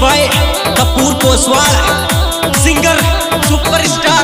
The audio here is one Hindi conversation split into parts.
बाय कपूर कोसवाल सिंगर सुपरस्टार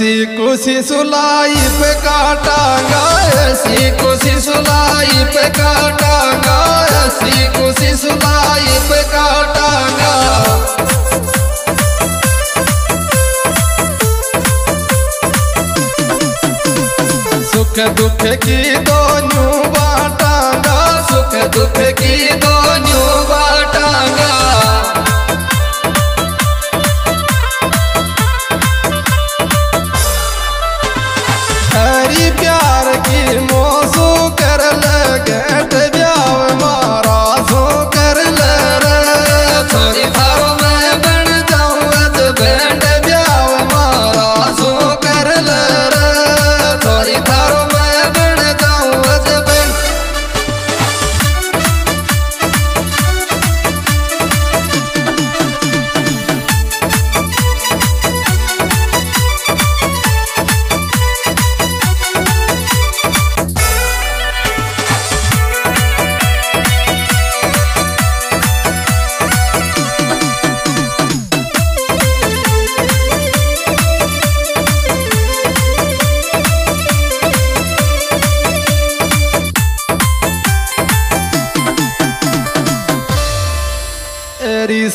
ऐसी खुशी सुलाई पे काटागा ऐसी खुशी सुलाई पे काटागा ऐसी खुशी सुलाई पे काटागा सुख दुख की दोनों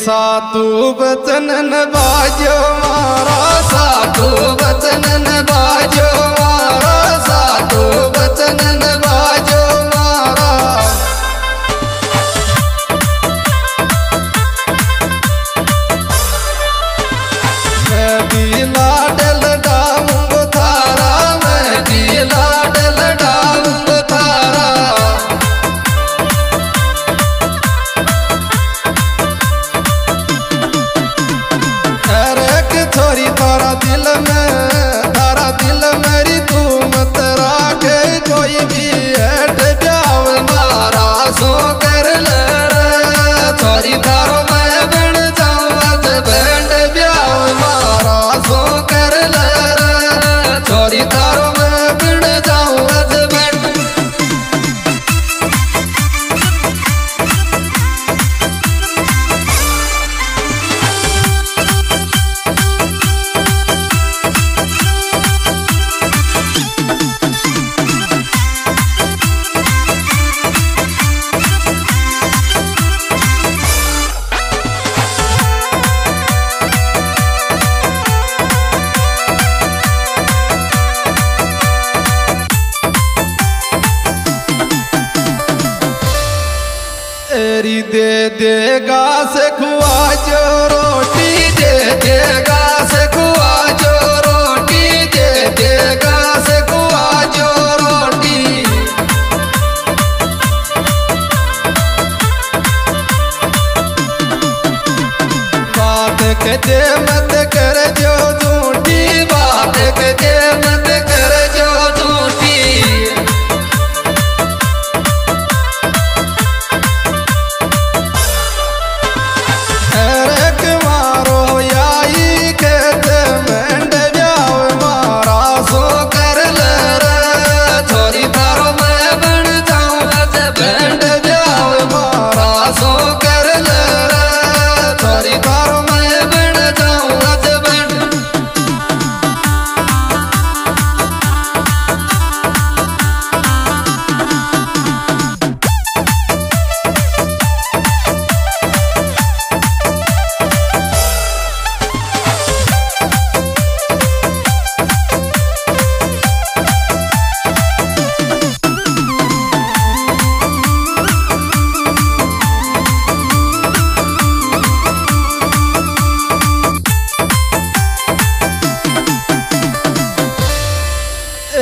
साधू बचन बाजो मारा साधू बचन बाजो मारा साधू तेरी दे देगा से खुआ जो रोटी, दे देगा से खुआ जो रोटी, दे देगा से खुआ जो रोटी। बात के दे मत कर जो झूठी, बात के दे मत कर जो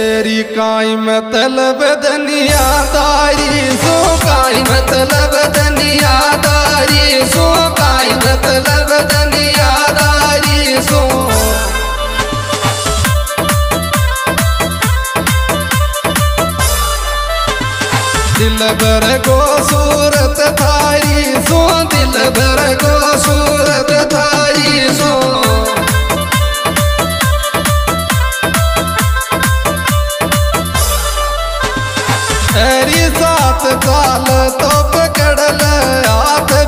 तेरी काई मतलब दनिया तारी सो काई मतलब दनिया तारी सो काई मतलब दनिया तारी सो। दिल भर को सूरत थारी, सो दिल भर को सूरत थारी, सो। तेरी साथ काल तो पकड़ ले आते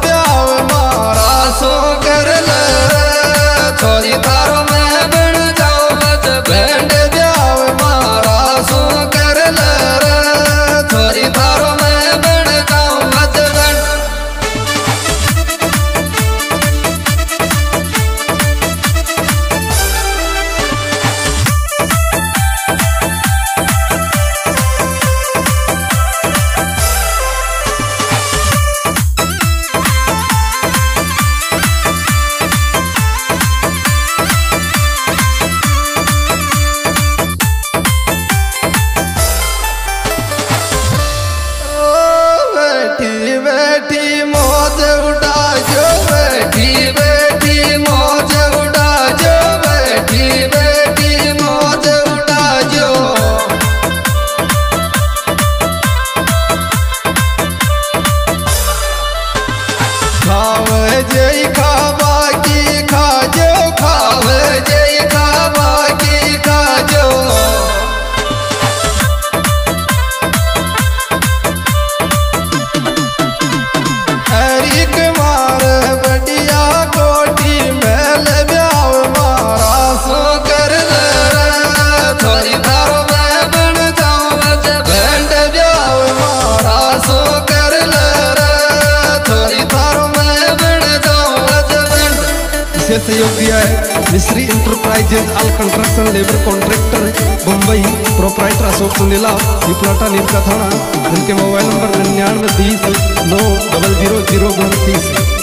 सहयोग दिया है Mishri enterprises all construction labour contractor Bombay proprietor Ashok Sundela Piplata Neem ka Thana उनके मोबाइल नंबर निन्यानवे तीस नौ डबल ज़ीरो ज़ीरो उनतीस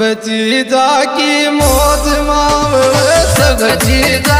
सगची दा की मौत माव सगची दा